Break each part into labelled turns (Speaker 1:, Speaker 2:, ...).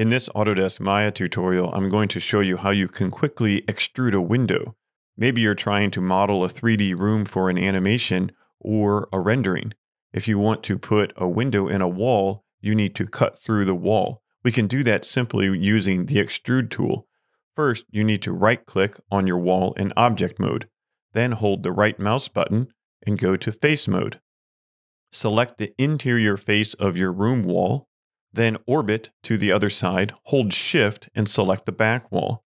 Speaker 1: In this Autodesk Maya tutorial, I'm going to show you how you can quickly extrude a window. Maybe you're trying to model a 3D room for an animation or a rendering. If you want to put a window in a wall, you need to cut through the wall. We can do that simply using the extrude tool. First, you need to right click on your wall in object mode. Then hold the right mouse button and go to face mode. Select the interior face of your room wall, then orbit to the other side, hold shift and select the back wall.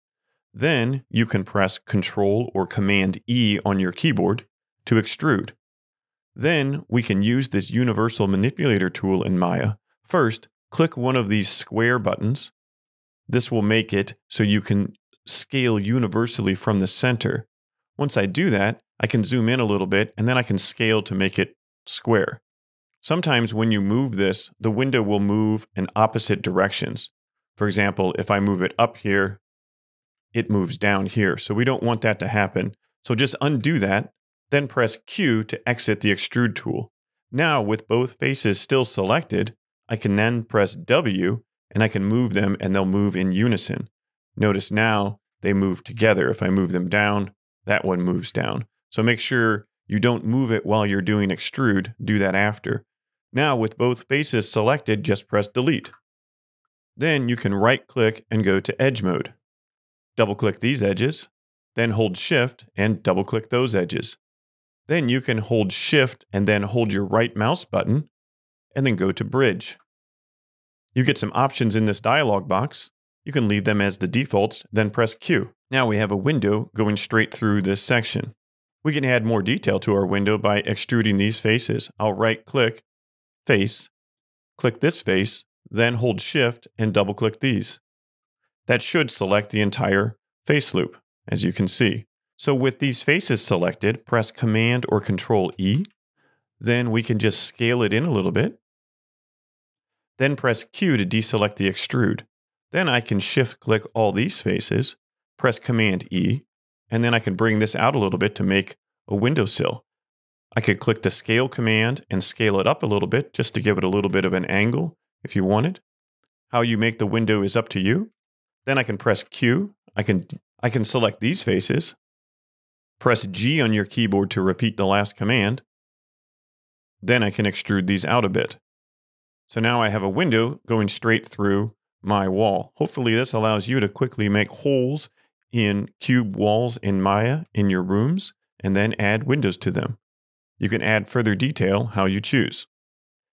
Speaker 1: Then you can press Control or Command E on your keyboard to extrude. Then we can use this universal manipulator tool in Maya. First, click one of these square buttons. This will make it so you can scale universally from the center. Once I do that, I can zoom in a little bit and then I can scale to make it square. Sometimes when you move this, the window will move in opposite directions. For example, if I move it up here, it moves down here. So we don't want that to happen. So just undo that, then press Q to exit the extrude tool. Now with both faces still selected, I can then press W and I can move them and they'll move in unison. Notice now they move together. If I move them down, that one moves down. So make sure you don't move it while you're doing extrude, do that after. Now with both faces selected, just press delete. Then you can right click and go to edge mode. Double click these edges, then hold shift and double click those edges. Then you can hold shift and then hold your right mouse button and then go to bridge. You get some options in this dialog box. You can leave them as the defaults, then press Q. Now we have a window going straight through this section. We can add more detail to our window by extruding these faces. I'll right click, face, click this face, then hold shift and double click these. That should select the entire face loop, as you can see. So with these faces selected, press Command or Control E. Then we can just scale it in a little bit. Then press Q to deselect the extrude. Then I can shift click all these faces, press Command E, and then I can bring this out a little bit to make a windowsill. I could click the scale command and scale it up a little bit just to give it a little bit of an angle if you wanted. How you make the window is up to you. Then I can press Q. I can, I can select these faces. Press G on your keyboard to repeat the last command. Then I can extrude these out a bit. So now I have a window going straight through my wall. Hopefully this allows you to quickly make holes in cube walls in Maya in your rooms and then add windows to them. You can add further detail how you choose.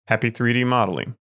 Speaker 1: Happy 3D modeling!